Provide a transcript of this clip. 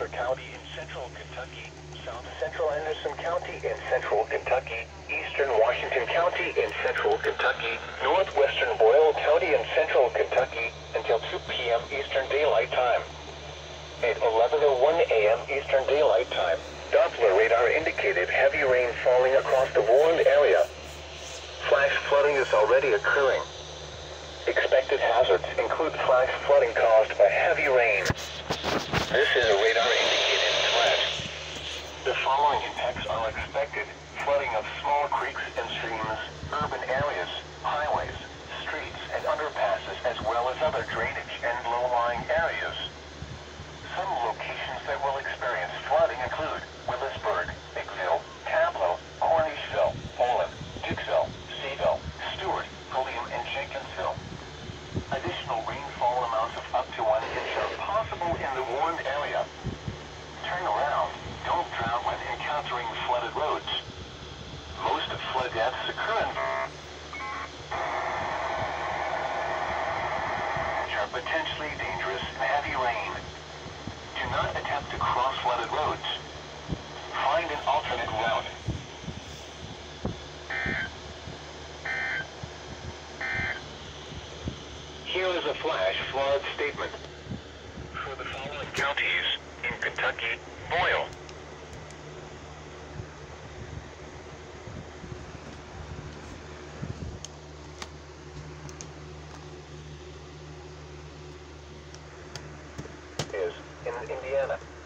Mercer County in central Kentucky, south central Anderson County in central Kentucky, eastern Washington County in central Kentucky, northwestern Boyle County in central Kentucky until 2 p.m. Eastern Daylight Time. At 11.01 a.m. Eastern Daylight Time, Doppler radar indicated heavy rain falling across the warned area. Flash flooding is already occurring. Expected hazards include flash flooding caused by heavy rain. This is a radar indicated threat. The following impacts are expected. Flooding of small creeks and streams, urban areas, highways, streets, and underpasses, as well as other drainage and low-lying areas. Some locations that will experience flooding include potentially dangerous and heavy rain. Do not attempt to cross flooded roads. Find an alternate route. Here is a flash flood statement. For the following counties in Kentucky, Mariana.